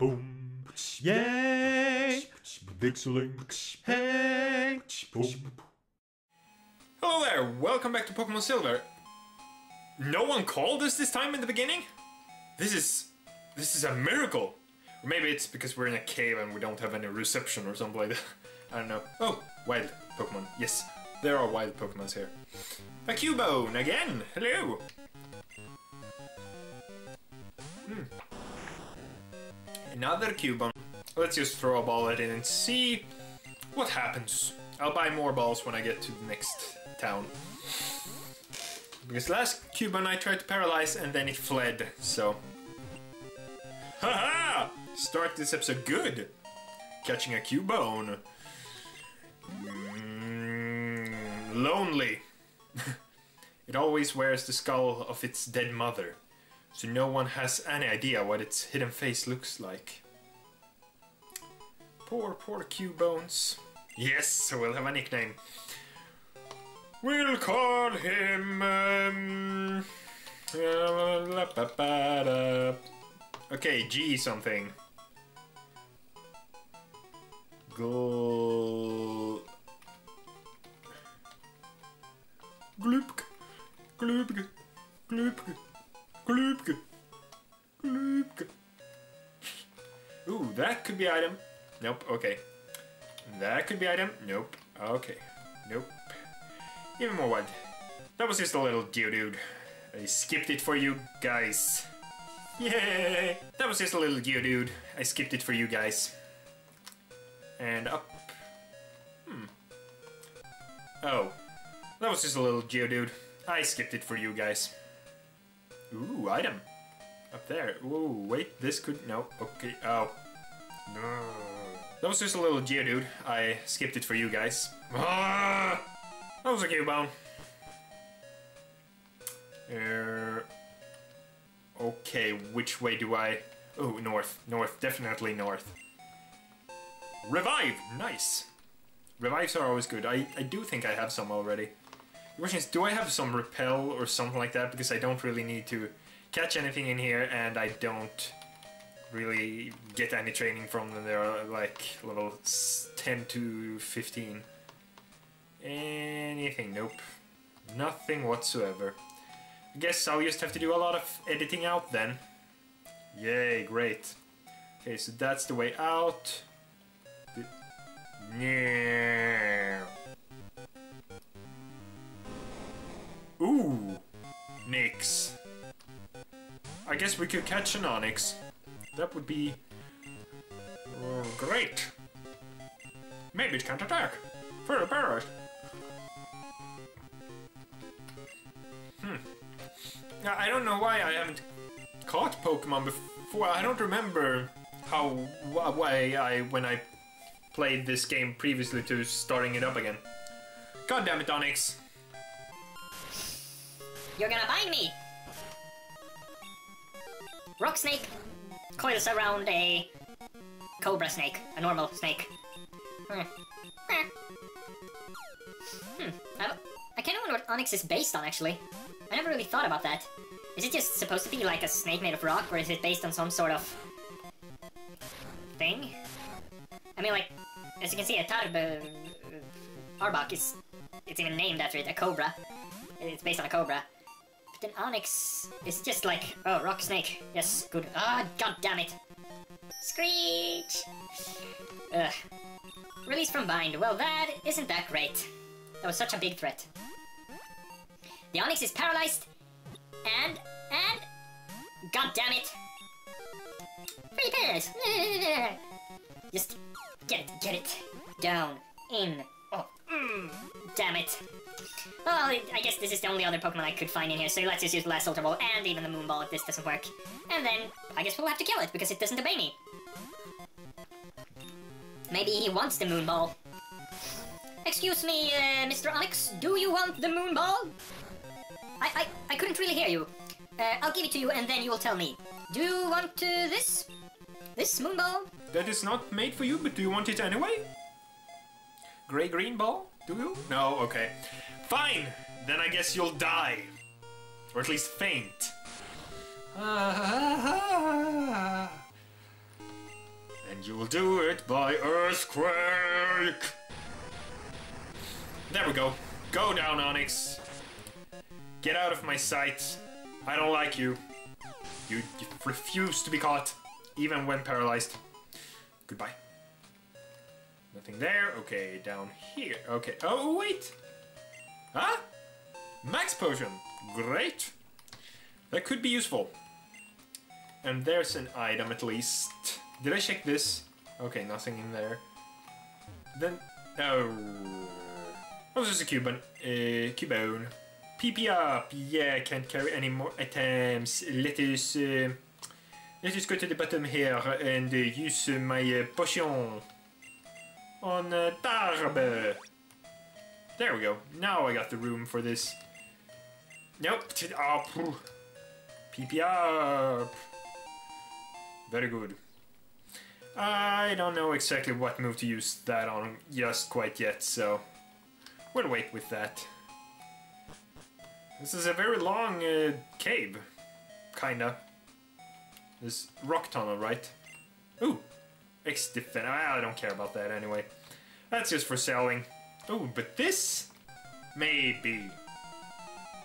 boom. Yay! VikzeLink. Hey! Hello there, welcome back to Pokemon Silver. No one called us this time in the beginning? This is... this is a miracle. Or maybe it's because we're in a cave and we don't have any reception or something like that. I don't know. Oh, wild Pokemon. Yes, there are wild Pokemons here. A Cubone again! Hello! Hmm. Another Cubone. Let's just throw a ball at it and see what happens. I'll buy more balls when I get to the next town. Because last Cubone I tried to paralyze and then it fled, so... Haha! Start this episode good! Catching a Cubone. Mm, lonely. it always wears the skull of its dead mother, so no one has any idea what its hidden face looks like. Poor, poor Cubones. Yes, we'll have a nickname. We'll call him. Um, okay, G something. Go. Gloopk. Gloopk. Gloopk. Gloopk. Gloopk. Ooh, that could be item. Nope, okay. That could be item. Nope. Okay. Nope. Even more wild. That was just a little Geodude. I skipped it for you guys. Yay! That was just a little Geodude. I skipped it for you guys. And up. Hmm. Oh. That was just a little Geodude. I skipped it for you guys. Ooh, item. Up there. Ooh, wait, this could... No, okay, oh. No. That was just a little Geodude. I skipped it for you guys. Ah! That was a Cubone. Uh, okay, which way do I... Oh, north. North. Definitely north. Revive! Nice! Revives are always good. I, I do think I have some already. The question is, do I have some repel or something like that? Because I don't really need to catch anything in here and I don't really get any training from them. They're uh, like level 10 to 15. Anything? Nope. Nothing whatsoever. I guess I'll just have to do a lot of editing out then. Yay, great. Okay, so that's the way out. Yeah. Ooh, Nyx. I guess we could catch an Onix. That would be uh, great. Maybe it can't attack. For a parrot. Hmm. I don't know why I haven't caught Pokemon before. I don't remember how why I when I played this game previously to starting it up again. God damn it, Onix. You're gonna bind me! Rock snake coils around a cobra snake, a normal snake. Hmm. Hmm. I, I kind of wonder what Onix is based on, actually. I never really thought about that. Is it just supposed to be like a snake made of rock, or is it based on some sort of... thing? I mean, like, as you can see, a Tarb... Uh, Arbok is... It's even named after it, a cobra. It's based on a cobra. Then Onix is just like, oh, rock snake. Yes, good. Ah, oh, god damn it. Screech! Ugh. Release from bind. Well, that isn't that great. That was such a big threat. The Onix is paralyzed, and, and, god damn it. Free pairs! Just get it, get it. Down, in, oh, mm, damn it. Well, I guess this is the only other Pokemon I could find in here, so let's just use the last Ultra Ball and even the Moon Ball if this doesn't work. And then, I guess we'll have to kill it, because it doesn't obey me. Maybe he wants the Moon Ball. Excuse me, uh, Mr. Onix, do you want the Moon Ball? I, I, I couldn't really hear you. Uh, I'll give it to you and then you will tell me. Do you want uh, this? This Moon Ball? That is not made for you, but do you want it anyway? Gray green ball? Do you? No, okay. Fine! Then I guess you'll die. Or at least faint. And you'll do it by earthquake! There we go. Go down, Onix. Get out of my sight. I don't like you. You, you refuse to be caught, even when paralyzed. Goodbye. Nothing there. Okay, down here. Okay. Oh, wait! Huh? Max potion. Great. That could be useful. And there's an item at least. Did I check this? Okay, nothing in there. Then, oh, that was just a Cuban, uh, Cubone. PP up. Yeah, can't carry any more items. Let us, uh, let us go to the bottom here and uh, use uh, my uh, potion on the Darbe. There we go. Now I got the room for this. Nope. Oh, phew. PP up. Very good. I don't know exactly what move to use that on just quite yet, so we'll wait with that. This is a very long uh, cave, kinda. This rock tunnel, right? Ooh, I don't care about that anyway. That's just for selling. Oh, but this maybe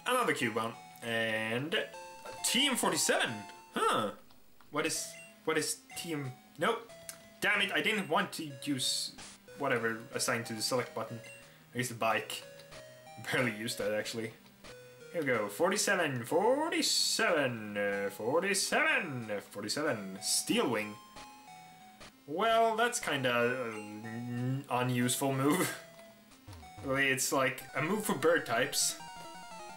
another Cubone and TM 47. Huh? What is what is TM? Nope. Damn it! I didn't want to use whatever assigned to the select button. I used the bike. Barely used that actually. Here we go. 47, 47, uh, 47, uh, 47. Steel Wing. Well, that's kind of an unuseful move. It's like a move for bird types.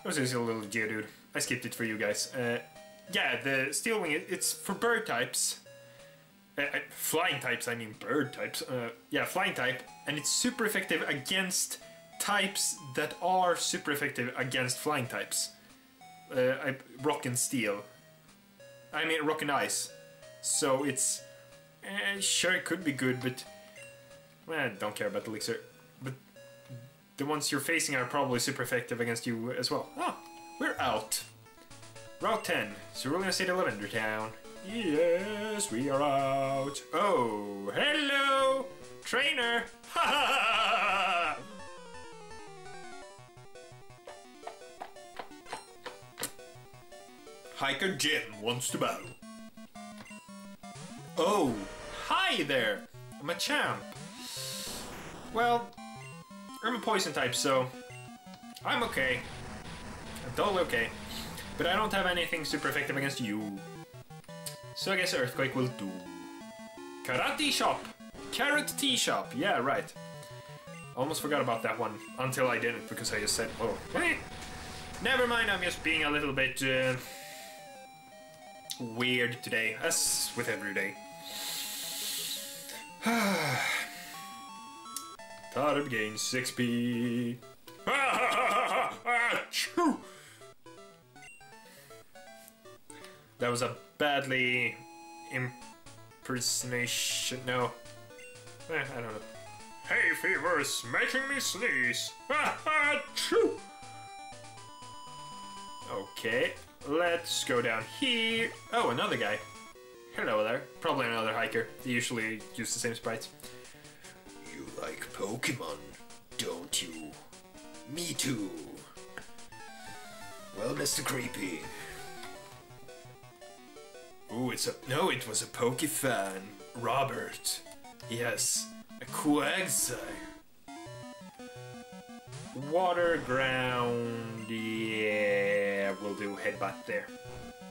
It was just a little Geodude. I skipped it for you guys. Uh, yeah, the Steel Wing, it's for bird types. Uh, uh, flying types, I mean bird types. Uh, yeah, flying type. And it's super effective against types that are super effective against flying types. Uh, I, rock and steel. I mean, rock and ice. So it's. Eh, sure, it could be good, but. Well, don't care about the elixir. But the ones you're facing are probably super effective against you as well. Oh, we're out. Route 10, Cerulean City, Lavender Town. Yes, we are out. Oh, hello, trainer. Ha ha! Hiker Jim wants to battle. Oh, hi there. Machamp. Well, I'm a poison type, so I'm okay. I'm totally okay. But I don't have anything super effective against you. So I guess Earthquake will do. Karate Chop! Carrot Tea Shop! Yeah, right. Almost forgot about that one until I didn't because I just said, oh, eh. Never mind, I'm just being a little bit uh, weird today, as with every day. Tarb gains 6p. Achoo! That was a badly impersonation. No. Eh, I don't know. Hay fever's making me sneeze. Okay, let's go down here. Oh, another guy. Hello there. Probably another hiker. They usually use the same sprites. You like Pokemon, don't you? Me too. Well, Mr. Creepy. Ooh, it's a no. It was a Poke fan, Robert. Yes, a Quagsire. Water ground. Yeah, we'll do headbutt there.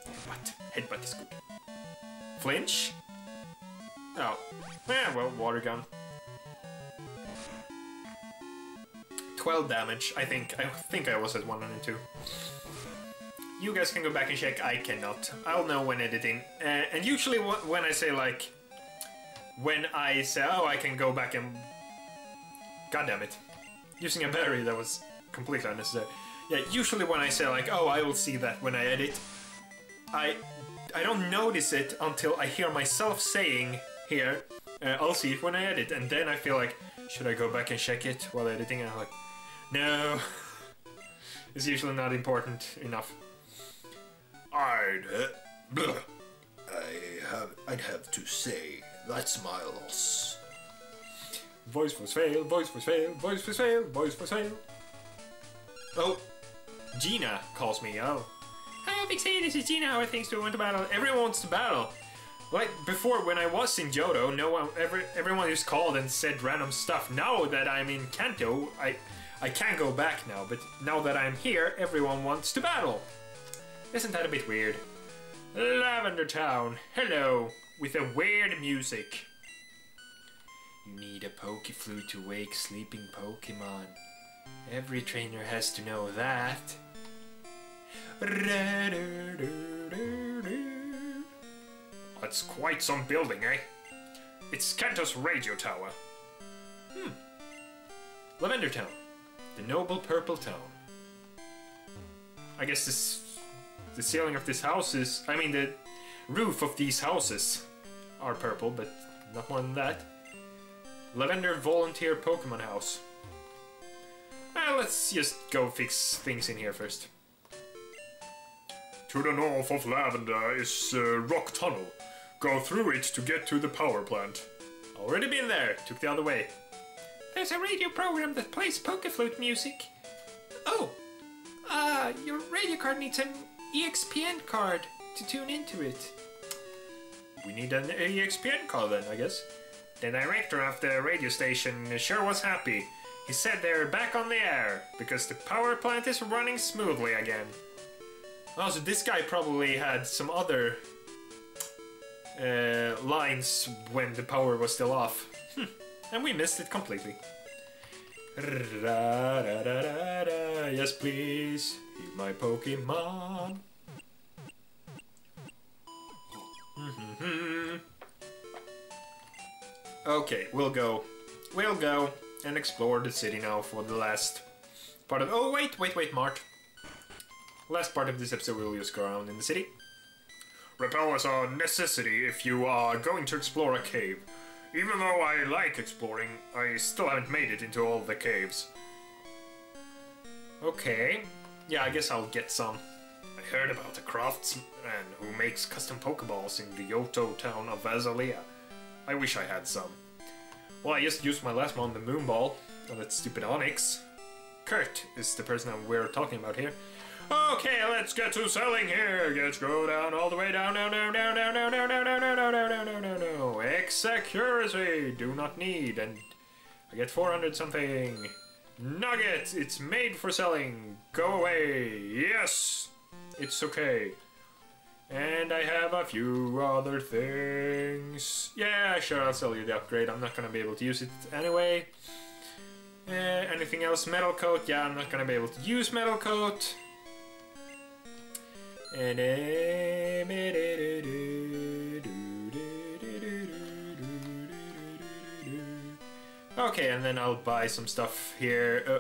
Headbutt. Headbutt is good. Flinch. Oh, yeah. Well, water gun. 12 damage, I think. I think I was at 102. You guys can go back and check, I cannot. I'll know when editing. Uh, and usually when I say like... When I say, oh, I can go back and... God damn it. Using a battery that was completely unnecessary. Yeah, usually when I say like, oh, I will see that when I edit, I I don't notice it until I hear myself saying here, uh, I'll see it when I edit, and then I feel like, should I go back and check it while editing? And I'm like, no, it's usually not important enough. I'd, uh. I have I'd have to say that's my loss. Voice was fail, voice was fail, voice was fail, voice was fail. Oh, Gina calls me. Oh. Big C, this is Gina. How are things doing Want to battle? Everyone wants to battle. Like before, when I was in Johto, no one, every, everyone just called and said random stuff. Now that I'm in Kanto, I, I can't go back now. But now that I'm here, everyone wants to battle. Isn't that a bit weird? Lavender Town, hello, with a weird music. You need a Poke Flute to wake sleeping Pokemon. Every trainer has to know that. That's quite some building, eh? It's Kanto's radio tower. Hmm. Lavender Town. The noble purple town. I guess this... The ceiling of this house is... I mean, the roof of these houses are purple, but not more than that. Lavender Volunteer Pokemon House. Well, let's just go fix things in here first. To the north of Lavender is uh, Rock Tunnel. Go through it to get to the power plant. Already been there, took the other way. There's a radio program that plays Poke Flute music. Oh, uh, your radio card needs an EXPN card to tune into it. We need an EXPN card then, I guess. The director of the radio station sure was happy. He said they're back on the air because the power plant is running smoothly again. Oh, so this guy probably had some other uh, lines when the power was still off. Hmm. And we missed it completely. Yes, please. Heal my Pokemon. okay, we'll go. We'll go and explore the city now for the last part of. Oh, wait, wait, wait, Mart. Last part of this episode, we'll just go around in the city. Repel is a necessity if you are going to explore a cave. Even though I like exploring, I still haven't made it into all the caves. Okay. Yeah, I guess I'll get some. I heard about a craftsman who makes custom Pokeballs in the Johto town of Azalea. I wish I had some. Well, I just used my last one, the Moonball, on that stupid Onix. Kurt is the person that we're talking about here. Okay, let's get to selling here. Let's go down all the way down, down, down, down, down, down, down, down, down, down, down, down, down, down, down. X-Accuracy, do not need, and I get 400 something. Nuggets, it's made for selling. Go away. Yes, it's okay. And I have a few other things. Yeah, sure, I'll sell you the upgrade. I'm not gonna be able to use it anyway. Uh, anything else? Metal coat? Yeah, I'm not gonna be able to use metal coat. Okay, and then I'll buy some stuff here. Uh,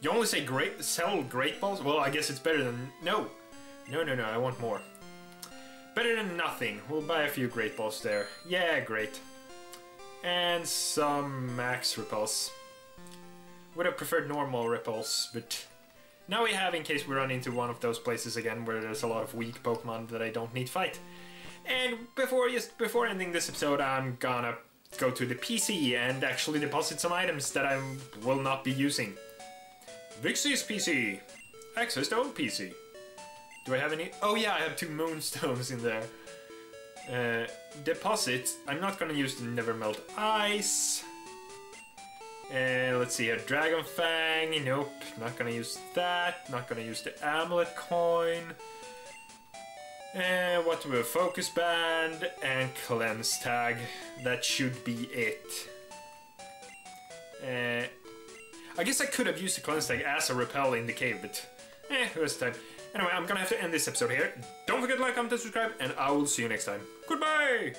you only say great sell great balls? Well, I guess it's better than no. No, no, no, I want more. Better than nothing. We'll buy a few great balls there. Yeah, great. And some max repels. Would have preferred normal repels, but now we have in case we run into one of those places again where there's a lot of weak Pokemon that I don't need fight. And before just before ending this episode, I'm gonna go to the PC and actually deposit some items that I will not be using. Vixie's PC. Access to old PC. Do I have any? Oh yeah, I have two Moonstones in there. Uh, deposit. I'm not gonna use the Never Melt Ice. Let's see here, Dragon Fang, nope, not gonna use that, not gonna use the Amulet Coin. And what we? Focus Band and Cleanse Tag. That should be it. Uh, I guess I could have used the Cleanse Tag as a repel in the cave, but eh, it was time. Anyway, I'm gonna have to end this episode here. Don't forget to like, comment, and subscribe, and I will see you next time. Goodbye!